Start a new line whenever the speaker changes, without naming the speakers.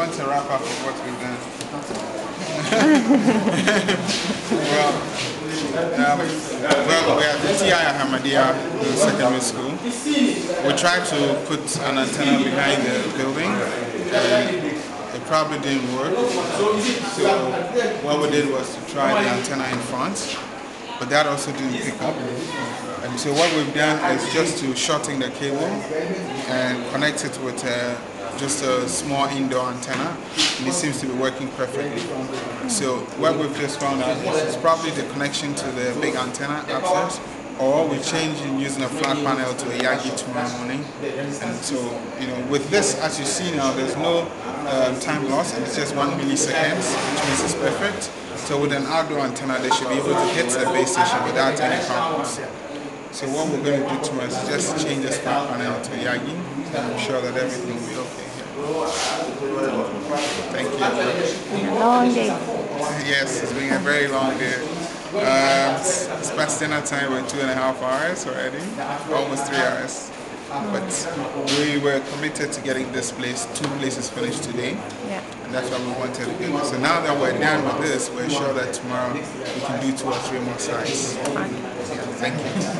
want to wrap up what we've done. well, um, well, we are at the TI Ahmadiyya Secondary School. We tried to put an antenna behind the building. And it probably didn't work. So what we did was to try the antenna in front, but that also didn't pick up. And so what we've done is just to shorten the cable and connect it with uh, just a small indoor antenna and it seems to be working perfectly. So what we've just found out is probably the connection to the big antenna upstairs or we change in using a flat panel to a Yagi tomorrow morning. And so, you know, with this, as you see now, there's no um, time loss, and it's just one millisecond, which means. So with an outdoor antenna, they should be able to hit the base station without any problems. So what we're going to do tomorrow is just change this panel to Yagi, and I'm sure that everything will be okay here. Thank you.
A long day.
Yes, it's been a very long day. Uh, it's it's past dinner time, we're two and a half hours already, almost three hours. But we were committed to getting this place, two places finished today.
Yeah.
And that's why we wanted to do this. So now that we're done with this, we're sure that tomorrow we can do two or three more sites.
Fine.
Yeah, thank you.